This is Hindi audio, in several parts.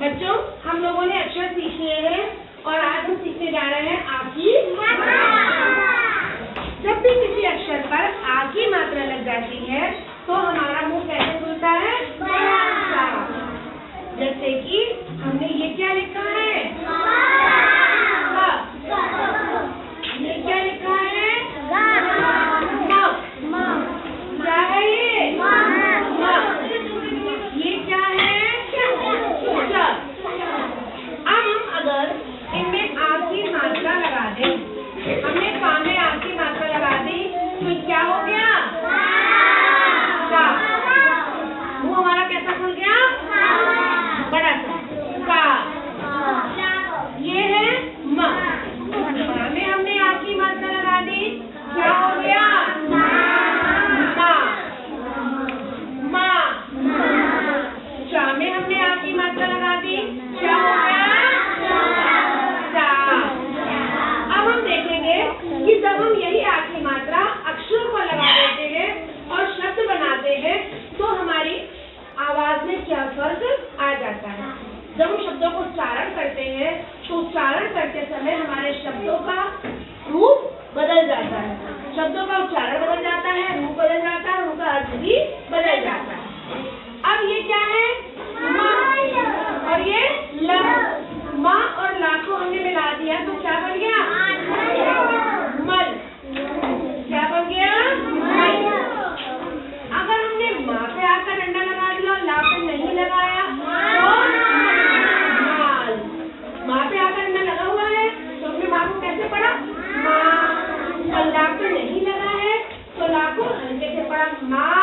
बच्चों, हम लोगों ने अक्षर सीख लिए हैं और आज हम सीखने जा रहे हैं आ की जब भी किसी अक्षर पर आ की मात्रा लग जाती है तो हमारा मुँह कैसे खुलता है? जैसे कि समय हमारे शब्दों का my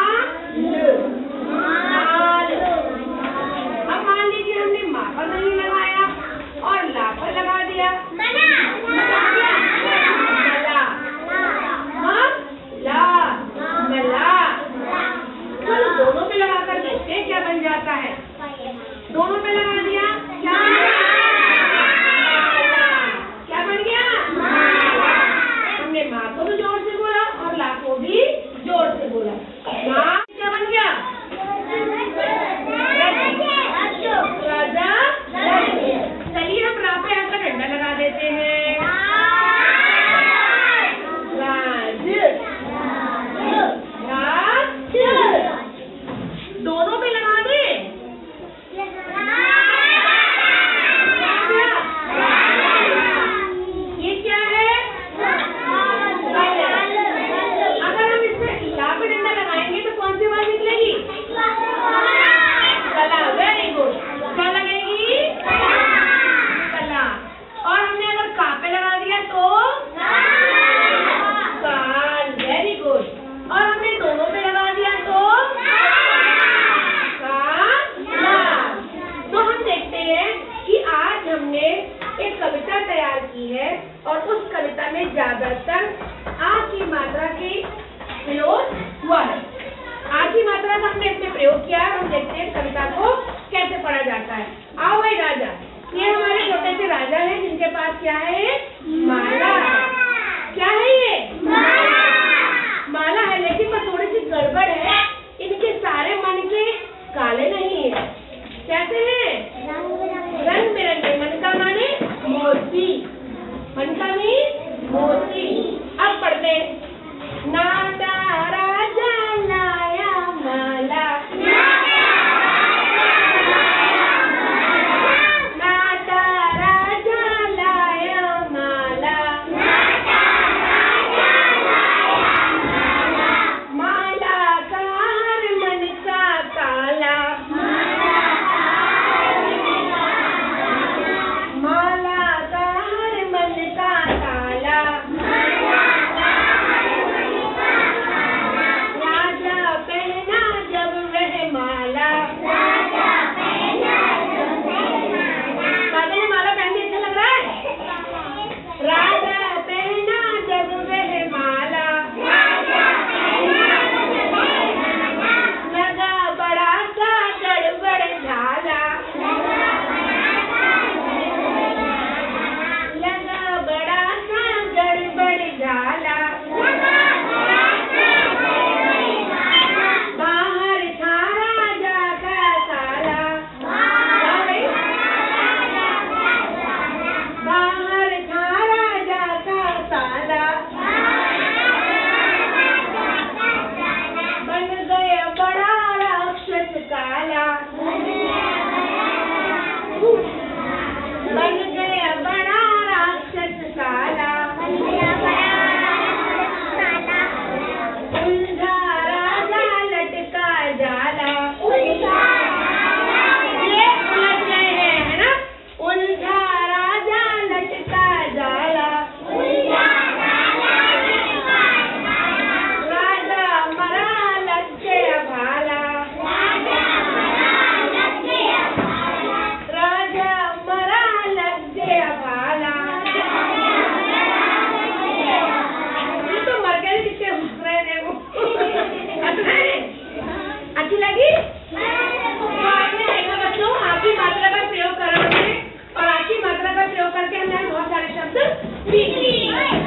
हमने एक कविता तैयार की है और उस कविता में ज़्यादातर आ की मात्रा के प्रयोग हुआ है। आ की मात्रा का हमने इसमें प्रयोग किया है हम देखते हैं कविता को कैसे पढ़ा जाता है। आओ भाई राजा, ये हमारे छोटे से राजा हैं जिनके पास क्या है? more अच्छी लगी? बच्चों आप भी मात्रा का प्रयोग कर रहे हैं। और आपकी मात्रा का प्रयोग करके हमने बहुत सारे शब्द सीखे।